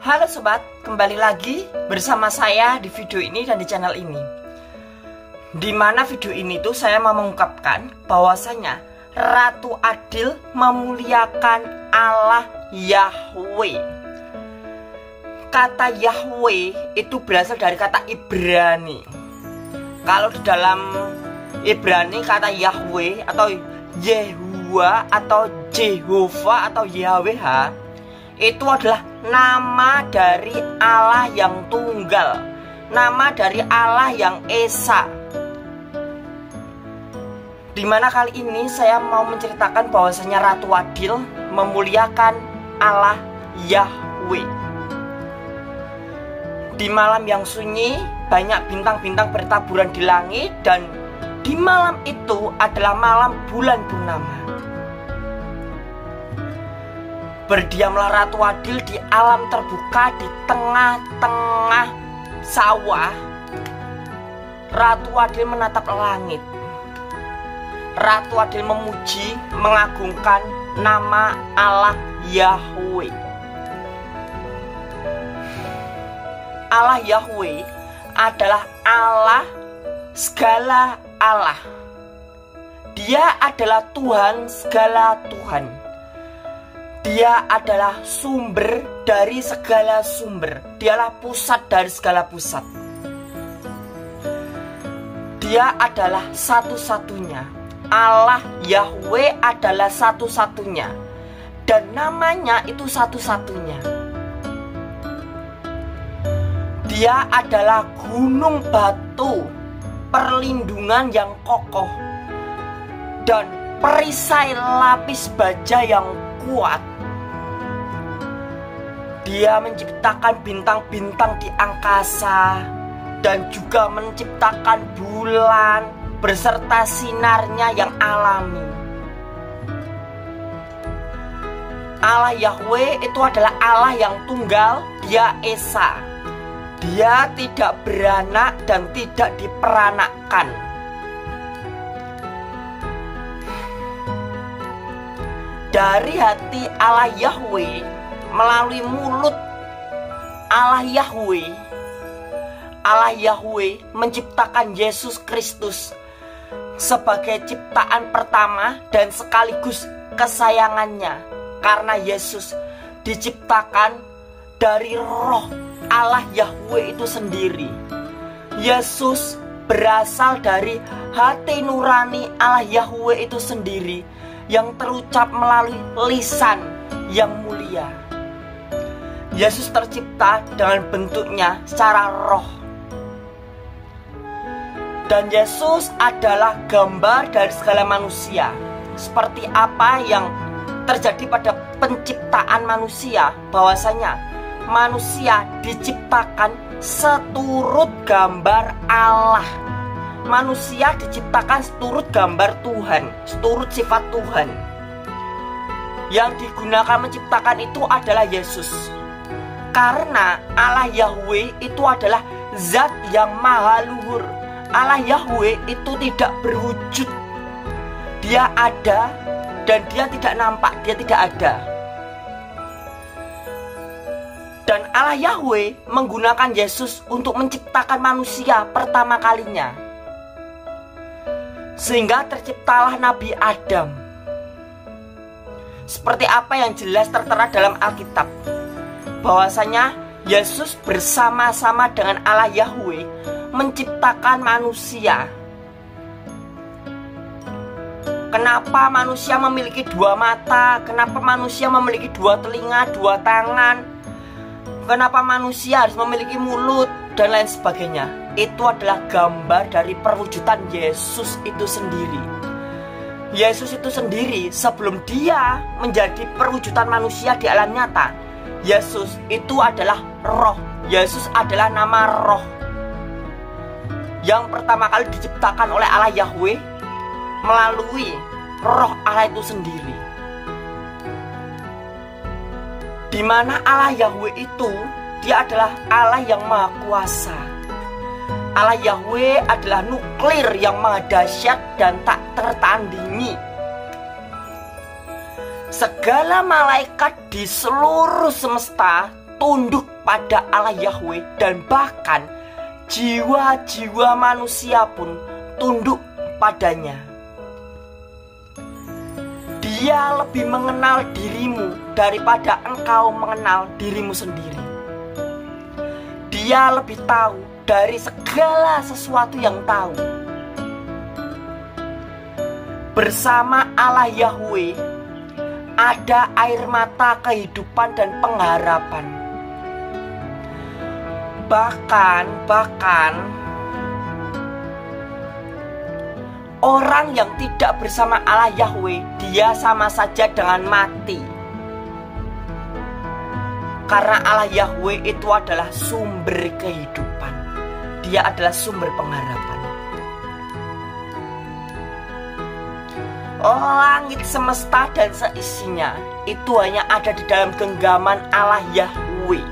Halo sobat, kembali lagi bersama saya di video ini dan di channel ini. Di mana video ini tuh saya mau mengungkapkan bahwasanya Ratu Adil memuliakan Allah Yahweh. Kata Yahweh itu berasal dari kata Ibrani. Kalau di dalam Ibrani kata Yahweh atau Yehua atau Jehovah atau Yahweh itu adalah nama dari Allah yang tunggal, nama dari Allah yang esa. Di mana kali ini saya mau menceritakan bahwasanya Ratu Adil memuliakan Allah Yahweh. Di malam yang sunyi, banyak bintang-bintang bertaburan di langit dan di malam itu adalah malam bulan purnama. Berdiamlah Ratu Adil di alam terbuka di tengah-tengah sawah. Ratu Adil menatap langit. Ratu Adil memuji, mengagungkan nama Allah Yahweh. Allah Yahweh adalah Allah segala Allah. Dia adalah Tuhan segala Tuhan. Dia adalah sumber dari segala sumber. Dialah pusat dari segala pusat. Dia adalah satu-satunya. Allah Yahweh adalah satu-satunya. Dan namanya itu satu-satunya. Dia adalah gunung batu, perlindungan yang kokoh, dan perisai lapis baja yang kuat. Dia menciptakan bintang-bintang di angkasa dan juga menciptakan bulan beserta sinarnya yang alami. Allah Yahweh itu adalah Allah yang tunggal, Dia Esa. Dia tidak beranak dan tidak diperanakkan. Dari hati Allah Yahweh melalui mulut Allah Yahweh. Allah Yahweh menciptakan Yesus Kristus sebagai ciptaan pertama dan sekaligus kesayangannya. Karena Yesus diciptakan dari roh Allah Yahweh itu sendiri. Yesus berasal dari hati nurani Allah Yahweh itu sendiri yang terucap melalui lisan yang mulia. Yesus tercipta dengan bentuknya secara roh. Dan Yesus adalah gambar dari segala manusia. Seperti apa yang terjadi pada penciptaan manusia, bahwasanya manusia diciptakan seturut gambar Allah. Manusia diciptakan seturut gambar Tuhan, seturut sifat Tuhan. Yang digunakan menciptakan itu adalah Yesus. Karena Allah Yahweh itu adalah zat yang maha luhur. Allah Yahweh itu tidak berwujud. Dia ada dan dia tidak nampak, dia tidak ada. Dan Allah Yahweh menggunakan Yesus untuk menciptakan manusia pertama kalinya. Sehingga terciptalah Nabi Adam. Seperti apa yang jelas tertera dalam Alkitab. Bahwasanya Yesus bersama-sama dengan Allah Yahweh menciptakan manusia. Kenapa manusia memiliki dua mata? Kenapa manusia memiliki dua telinga, dua tangan? Kenapa manusia harus memiliki mulut dan lain sebagainya? Itu adalah gambar dari perwujudan Yesus itu sendiri. Yesus itu sendiri sebelum dia menjadi perwujudan manusia di alam nyata. Yesus itu adalah roh. Yesus adalah nama roh yang pertama kali diciptakan oleh Allah Yahweh melalui roh Allah itu sendiri. Di mana Allah Yahweh itu dia adalah Allah yang maha kuasa. Allah Yahweh adalah nuklir yang maha dahsyat dan tak tertandingi. Segala malaikat di seluruh semesta tunduk pada Allah Yahweh dan bahkan jiwa-jiwa manusia pun tunduk padanya. Dia lebih mengenal dirimu daripada engkau mengenal dirimu sendiri. Dia lebih tahu dari segala sesuatu yang tahu. Bersama Allah Yahweh ada air mata kehidupan dan pengharapan. Bahkan, bahkan orang yang tidak bersama Allah Yahweh, dia sama saja dengan mati. Karena Allah Yahweh itu adalah sumber kehidupan. Dia adalah sumber pengharapan. Langit semesta dan seisinya itu hanya ada di dalam genggaman Allah Yahweh.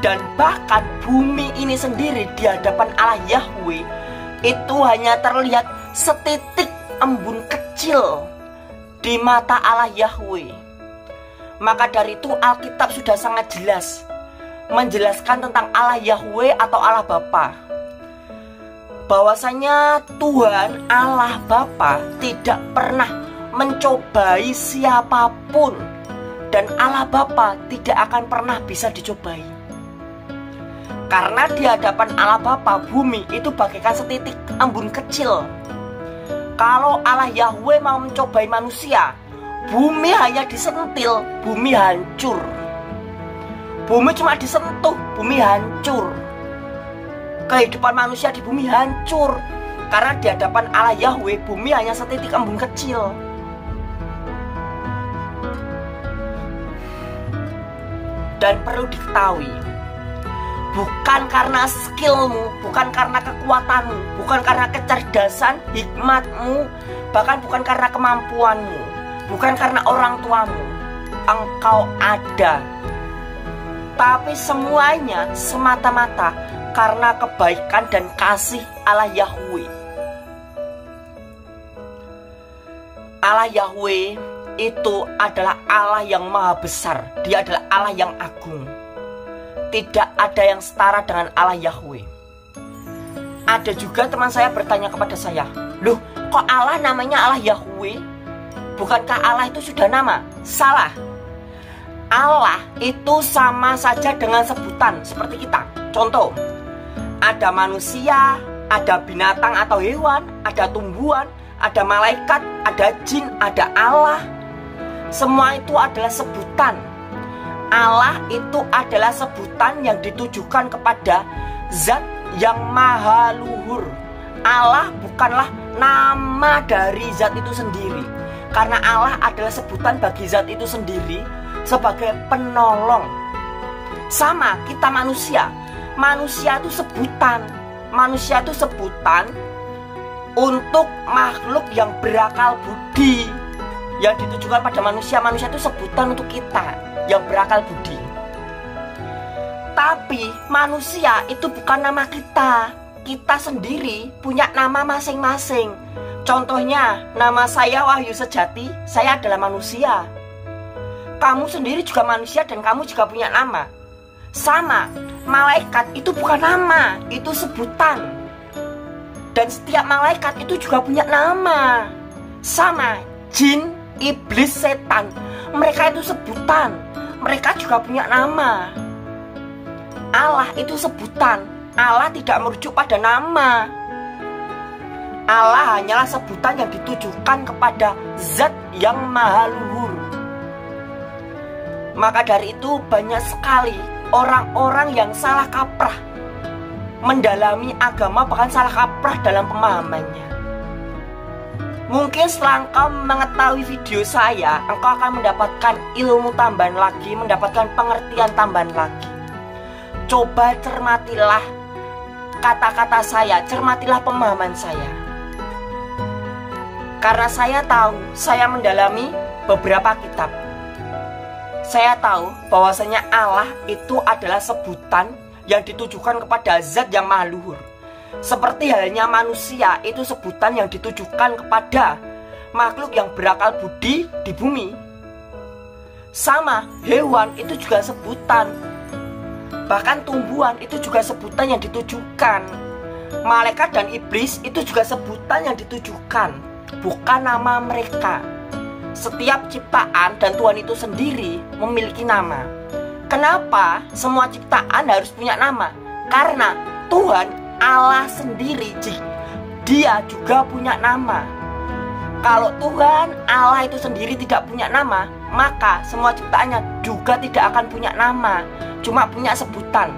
Dan bahkan bumi ini sendiri di hadapan Allah Yahweh itu hanya terlihat setitik embun kecil di mata Allah Yahweh. Maka dari itu Alkitab sudah sangat jelas menjelaskan tentang Allah Yahweh atau Allah Bapa bahwasanya Tuhan Allah Bapa tidak pernah mencobai siapa pun dan Allah Bapa tidak akan pernah bisa dicobai. Karena di hadapan Allah Bapa bumi itu bagaikan setitik embun kecil. Kalau Allah Yahweh mau mencobai manusia, bumi hanya disentil, bumi hancur. Bumi cuma disentuh, bumi hancur kehidupan manusia di bumi hancur karena di hadapan Allah Yahweh bumi hanya setitik embun kecil. Dan perlu diketahui, bukan karena skillmu, bukan karena kekuatanmu, bukan karena kecerdasan, hikmatmu, bahkan bukan karena kemampuanmu, bukan karena orang tuamu, engkau ada. Tapi semuanya semata-mata karena kebaikan dan kasih Allah Yahweh. Allah Yahweh itu adalah Allah yang maha besar. Dia adalah Allah yang agung. Tidak ada yang setara dengan Allah Yahweh. Ada juga teman saya bertanya kepada saya, Loh, kok Allah namanya Allah Yahweh? Bukankah Allah itu sudah nama? Salah. Allah itu sama saja dengan sebutan seperti kita. Contoh, ada manusia, ada binatang atau hewan, ada tumbuhan, ada malaikat, ada jin, ada Allah. Semua itu adalah sebutan. Allah itu adalah sebutan yang ditujukan kepada zat yang maha luhur. Allah bukanlah nama dari zat itu sendiri. Karena Allah adalah sebutan bagi zat itu sendiri sebagai penolong. Sama kita manusia, manusia itu sebutan. Manusia itu sebutan untuk makhluk yang berakal budi. Yang ditujukan pada manusia. Manusia itu sebutan untuk kita yang berakal budi. Tapi manusia itu bukan nama kita. Kita sendiri punya nama masing-masing. Contohnya nama saya Wahyu Sejati saya adalah manusia kamu sendiri juga manusia dan kamu juga punya nama sama, malaikat itu bukan nama, itu sebutan. Dan setiap malaikat itu juga punya nama. Sama, jin, iblis, setan, mereka itu sebutan. Mereka juga punya nama. Allah itu sebutan. Allah tidak merujuk pada nama. Allah hanyalah sebutan yang ditujukan kepada zat yang maha luhur. Maka dari itu banyak sekali orang-orang yang salah kaprah mendalami agama bahkan salah kaprah dalam pemahamannya. Mungkin setelah engkau mengetahui video saya, engkau akan mendapatkan ilmu tambahan lagi, mendapatkan pengertian tambahan lagi. Coba cermatilah kata-kata saya, cermatilah pemahaman saya. Karena saya tahu, saya mendalami beberapa kitab saya tahu bahwasanya Allah itu adalah sebutan yang ditujukan kepada zat yang maha luhur. Seperti halnya manusia itu sebutan yang ditujukan kepada makhluk yang berakal budi di bumi. Sama, hewan itu juga sebutan Bahkan tumbuhan itu juga sebutan yang ditujukan. Malaikat dan iblis itu juga sebutan yang ditujukan, bukan nama mereka. Setiap ciptaan dan Tuhan itu sendiri memiliki nama. Kenapa semua ciptaan harus punya nama? Karena Tuhan Allah sendiri dia juga punya nama. Kalau Tuhan Allah itu sendiri tidak punya nama, maka semua ciptaannya juga tidak akan punya nama, cuma punya sebutan.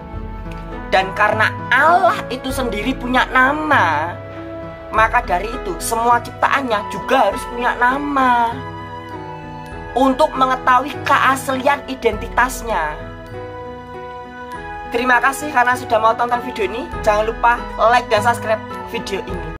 Dan karena Allah itu sendiri punya nama, maka dari itu semua ciptaannya juga harus punya nama untuk mengetahui keaslian identitasnya. Terima kasih karena sudah mau tonton video ini. Jangan lupa like dan subscribe video ini.